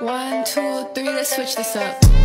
One, two, three, let's switch this up.